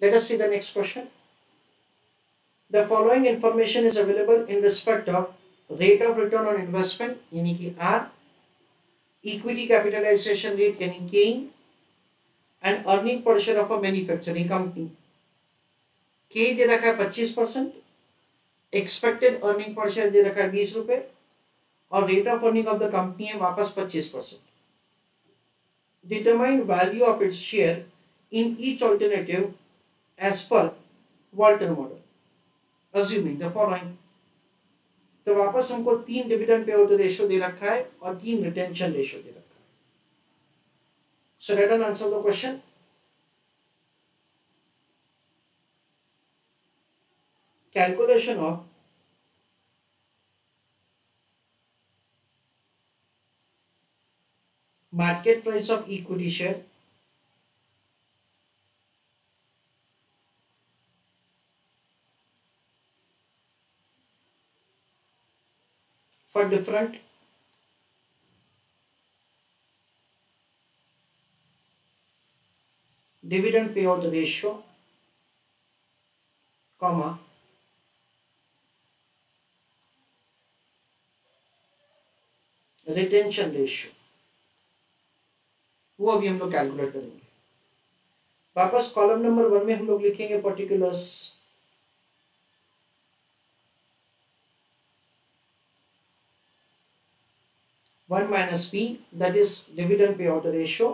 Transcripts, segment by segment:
Let us see the next question. The following information is available in respect of rate of return on investment यानी कि R, equity capitalization rate यानी K, and earning per share of a manufacturing company. K दे रखा है 25 percent expected earning per share दे रखा है बीस रुपए और rate of earning of the company है वापस 25 percent determine value of its share in each alternative as per Walter model assuming the following तो वापस हमको तीन डिविडेंड पे आउट रेशियो दे रखा है और तीन रिटेंशन रेशियो दे रखा है। So let us answer the question calculation of market price of equity share for different? Dividend payout ratio, comma retention ratio वो अभी हम लोग कैलकुलेट करेंगे। वापस कॉलम नंबर वन में हम लोग लिखेंगे particulars one minus P that is dividend pay out ratio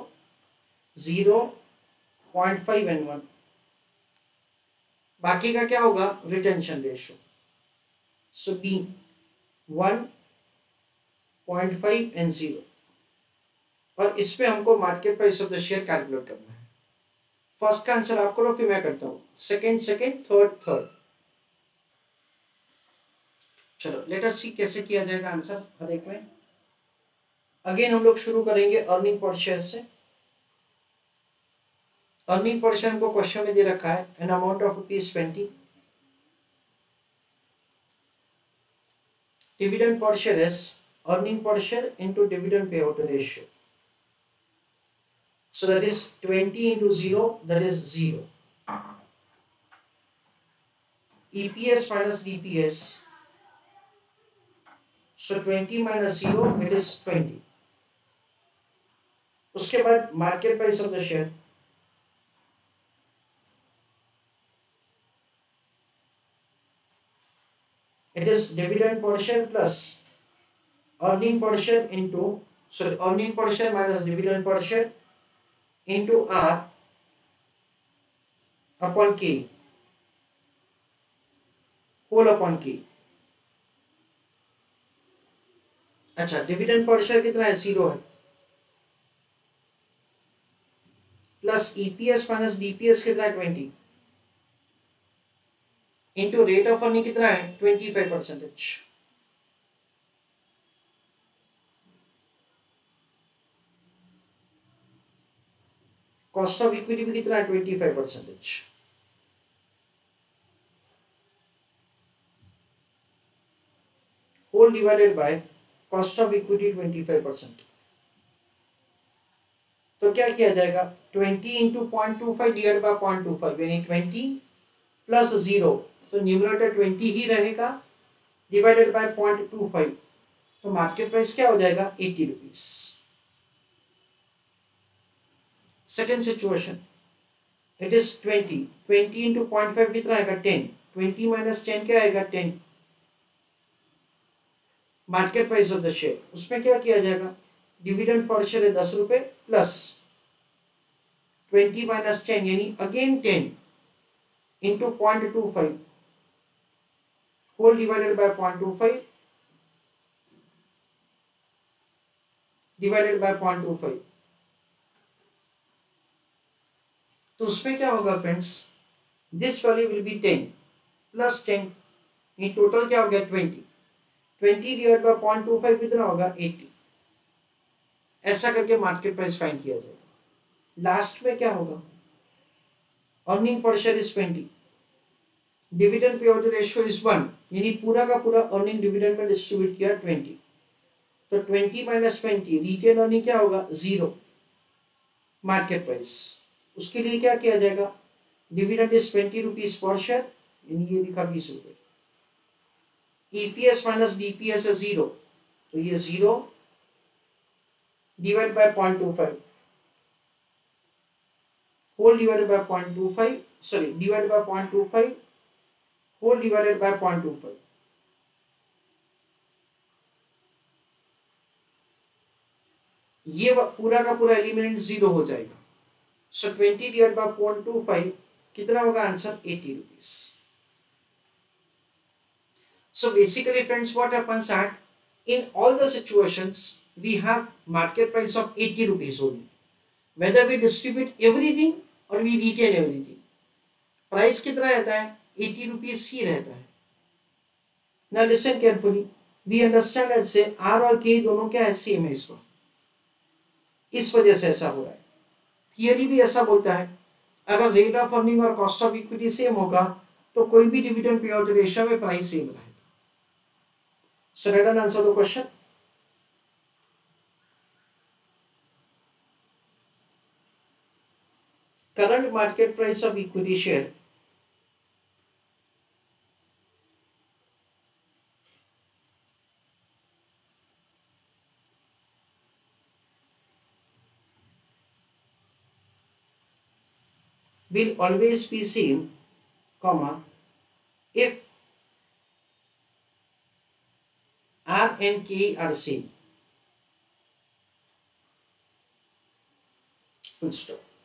zero point five N one बाकी का क्या होगा? Retention ratio so be one point five and zero और इसमें हमको market price of the share calculate करना है। फ़र्स्ट का आंसर आप करो, फिर मैं करता हूँ। सेकेंड सेकेंड थर्ड थर्ड चलो लेट अस सी कैसे किया जाएगा आंसर हर एक में। अगेन हम लोग शुरू करेंगे अर्निंग पर से। अर्निंग पर को क्वेश्चन में दे रखा है an amount of rupees twenty dividend per share as earning per share into dividend pay out ratio so that is twenty into zero that is zero EPS minus DPS so twenty minus zero it is twenty उसके बाद market price of the share it is dividend portion plus earning portion into sorry earning portion minus dividend portion into R upon K whole upon K अच्छा dividend portion कितना है? Zero है। Plus EPS minus DPS कितना है? Twenty into rate of earning कितना है? Twenty five percentage cost of equity भी कितना है? Twenty five percentage whole divided by cost of equity twenty five percent तो क्या किया जाएगा? Twenty into point two five divide by point two five यानी ट्वेंटी प्लस ज़ीरो तो numerator twenty ही रहेगा divided by point two five तो market price क्या हो जाएगा? Eighty rupees second situation it is twenty twenty into point five कितना आएगा? टेन ट्वेंटी माइनस टेन क्या आएगा? Ten market price of the share उसमें क्या किया जाएगा? डिविडेंड पर शेयर है दस रुपए प्लस ट्वेंटी माइनस टेन यानी again ten into point two five whole divided by point two five divided by point two five तो उसमें क्या होगा friends this value will be ten plus ten ये total क्या हो गया? Twenty twenty divide by point two five कितना होगा? एट्टी ऐसा करके मार्केट प्राइस फाइंड किया जाएगा। लास्ट में क्या होगा? Earning per share is twenty dividend pay out ratio is one यानी पूरा का पूरा अर्निंग डिविडेंड में डिस्ट्रीब्यूट किया ट्वेंटी तो twenty minus twenty retain earning क्या होगा? ज़ीरो मार्केट प्राइस उसके लिए क्या किया जाएगा? Dividend is twenty rupees per share यानी ये लिखा बीस रुपए। ईपीएस माइनस डीपीएस है ज़ीरो तो ये zero divided by 0.25 whole divided by 0.25 sorry, divided by 0.25 whole divided by 0.25 ये पूरा का पूरा एलिमेंट ज़ीरो हो जाएगा। So twenty divide by point two five कितना होगा answer eighty rupees so basically friends what upon sat in all the situations we have market price of 80 rupees only. Whether we distribute everything और we retain everything price कितना रहता है? Eighty rupees ही रहता है। ना listen carefully we understand at से R और के दोनों क्या है? सेम है इस इस वजह से ऐसा हो रहा है। थियरी भी ऐसा बोलता है। अगर रेट ऑफ़ अर्निंग और कॉस्ट ऑफ़ इक्विटी सेम होगा तो कोई भी डिविडेंड पे आउट रेशियो में प्राइस सेम रहेगा। So red answer the question current market price of equity share. Will always be same comma if R and K are same. Full stop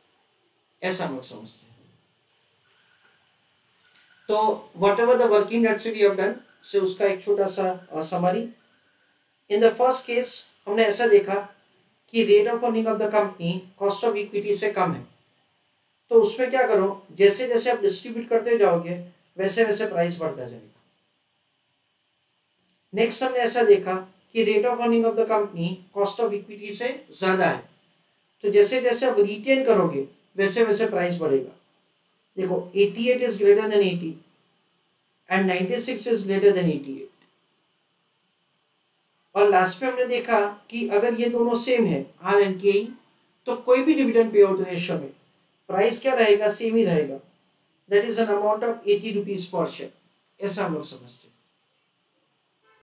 ऐसा हम लोग समझते हैं। तो whatever the working we have done से उसका एक छोटा सा summary in the first case हमने ऐसा देखा कि rate of earning of the company cost of equity से कम है। तो उसमें क्या करो जैसे जैसे आप डिस्ट्रीब्यूट करते जाओगे वैसे वैसे प्राइस बढ़ता जाएगा। नेक्स्ट हमने ऐसा देखा कि rate of earning of the company cost of equity से ज़्यादा है। तो जैसे जैसे आप रिटेन करोगे वैसे वैसे प्राइस बढ़ेगा। देखो 88 is greater than 80 and 96 is greater than 88 और लास्ट में हमने देखा कि अगर ये दोनों सेम है आर एंड के तो कोई भी डिविडेंड पे आउट रेशियो में प्राइस क्या रहेगा? सेम ही रहेगा। That is an amount of 80 rupees per share ऐसा हम लोग समझते हैं।